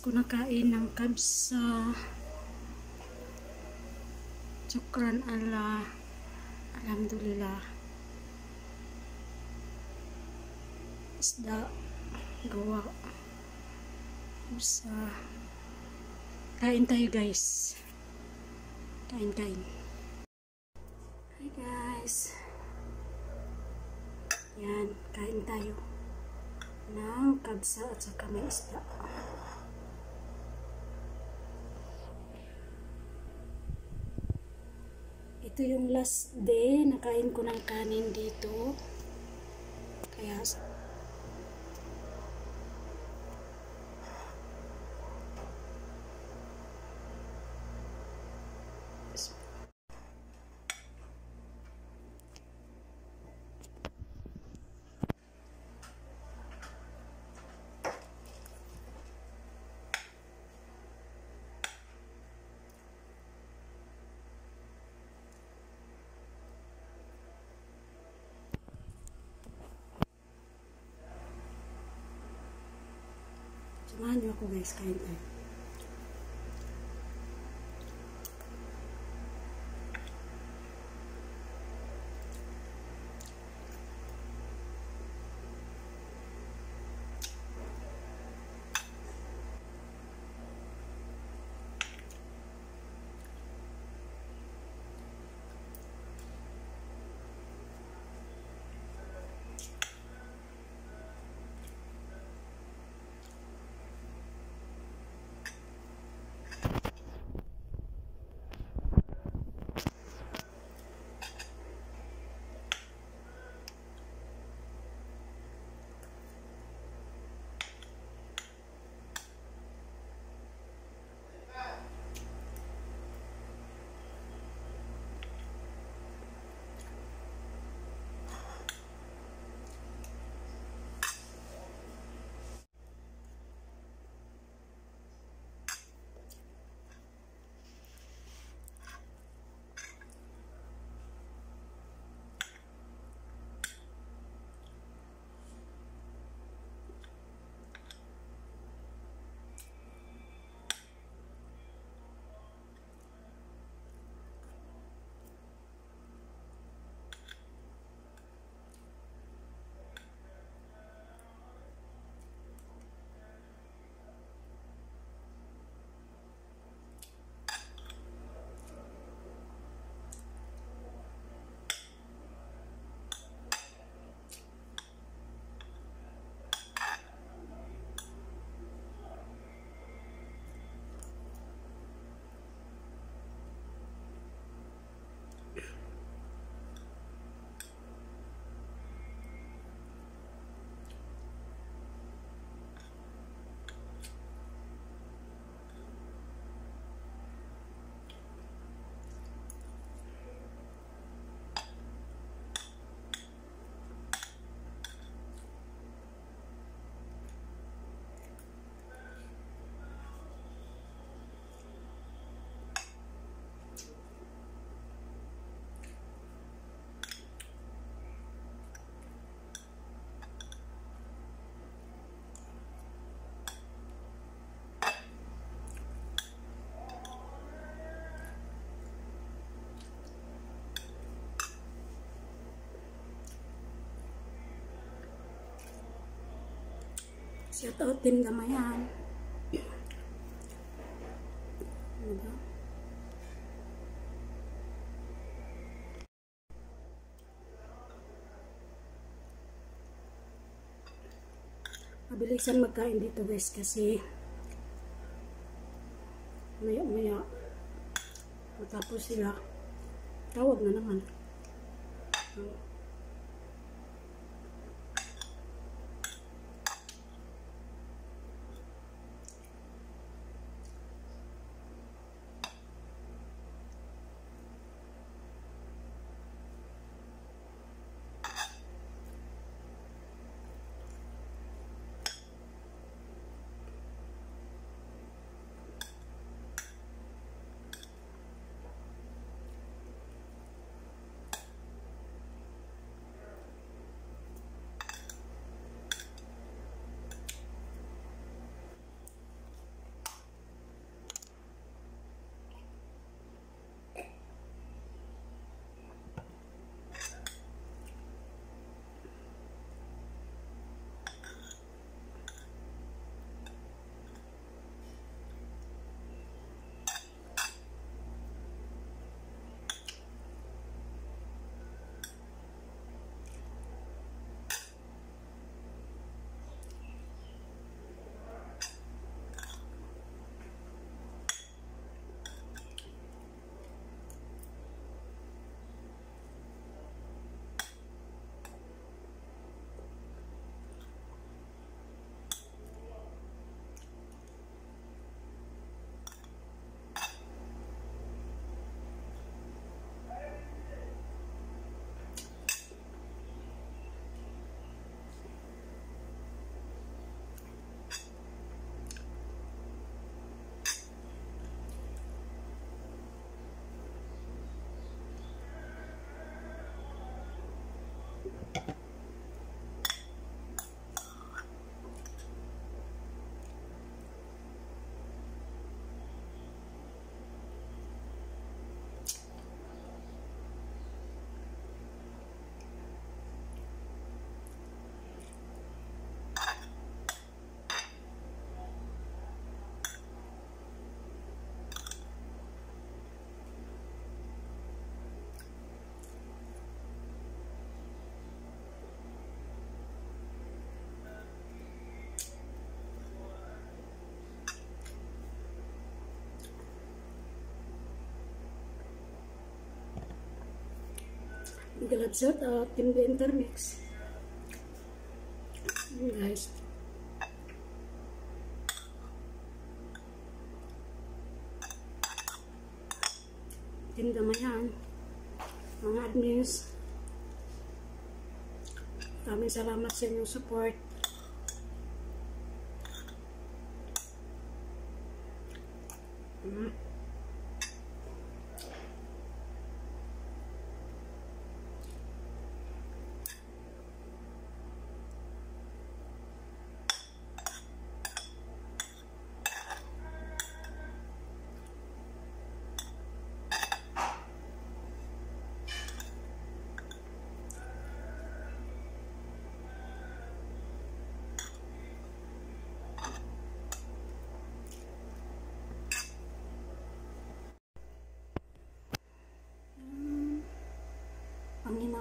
kakain ng kabsa. Chukran Allah. Alhamdulillah. Isda. Gawa. Kabsa. Kain tayo guys. Kain, kain. Hi guys. Yan, kain tayo ng kabsa at saka may isda. Ito yung last day na kain ko ng kanin dito. Kaya Samahan niyo ako guys, kain tayo. Shout out din naman yan. Ano ba? Mabilisan magkain dito guys kasi maya maya matapos sila tawag na naman. Galap shout out, Team The Intermix. Yun guys. Team Damayan. Mga admins. Maraming salamat sa inyong support.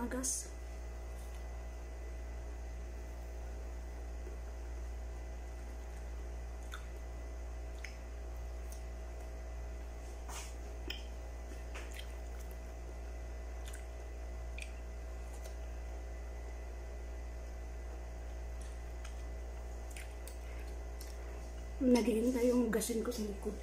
Panghimagas. Naghihintay yung gasin ko sa likod.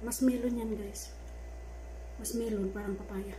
Mas melon yan guys. Mas melon, parang papaya.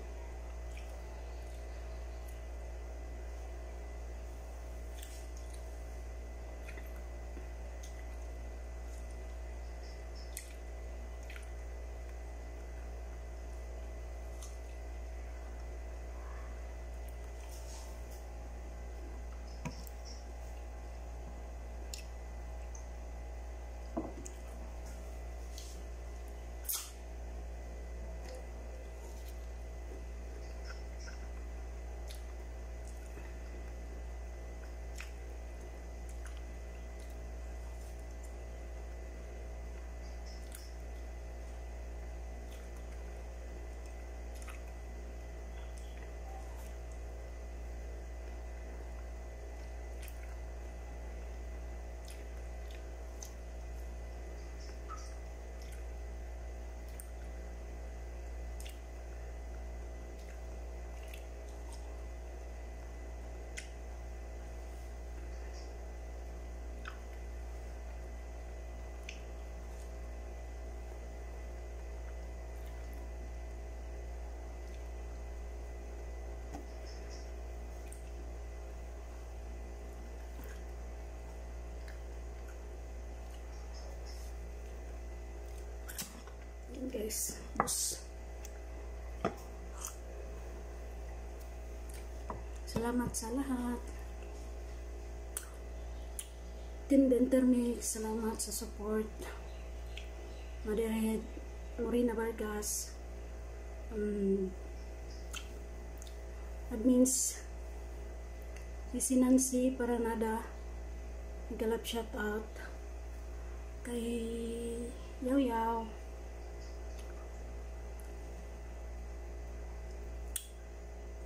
Guys. Bus. Salamat sa lahat. Team Dentermix, salamat sa support. Madirehead, Morina Vargas, um, admins, si Nancy Paranada, galap shout out, kay Yaw Yaw,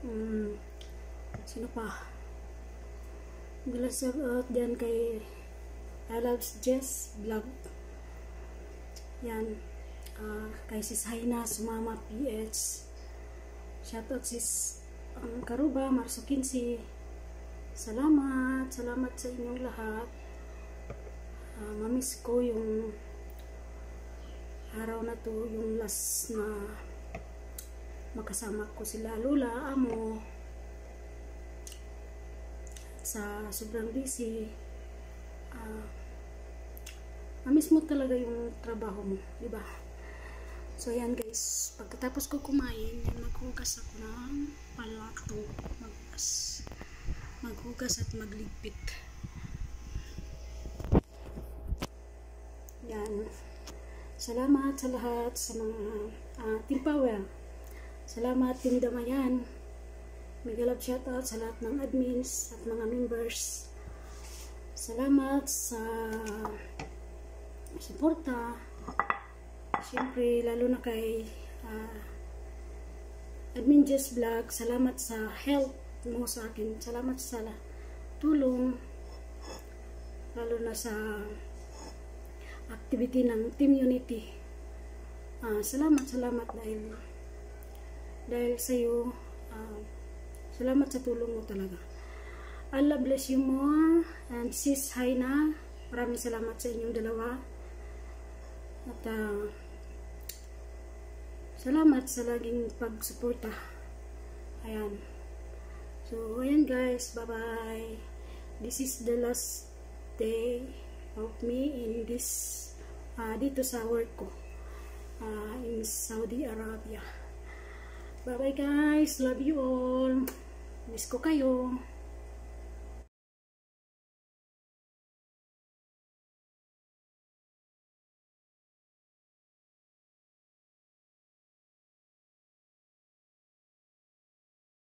Hmm. Sino pa? Bila shout out dyan kay I loves Jess vlog. Yan. Uh, kay sis Haina Sumama PH. Shout out sis um, Karuba Marso 15. Salamat. Salamat sa inyong lahat. Uh, mamiss ko yung araw na to, yung last na makasama ko sila. Lola, Amo. Sa sobrang busy uh, mamiss mo talaga yung trabaho mo di ba? So ayan guys. Pagkatapos ko kumain maghugas ako ng palato maghugas maghugas at magligpit. Yan. Salamat sa lahat sa mga uh, team power Salamat Team Damayan. May galap shoutout sa lahat ng admins at mga members. salamat sa suporta. Siyempre, lalo na kay uh, Admin Jess Vlog, salamat sa help mo sa akin. Salamat sa tulong. Lalo na sa activity ng Team Unity. Uh, salamat, salamat dahil dahil sa iyo uh, salamat sa tulong mo talaga. Allah bless you more and sis Haina maraming salamat sa inyong dalawa. At uh, salamat sa laging pagsuporta. Ayan. So ayan guys bye bye this is the last day of me in this uh, dito sa work ko uh, in Saudi Arabia bye bye guys. Love you all. Miss ko kayo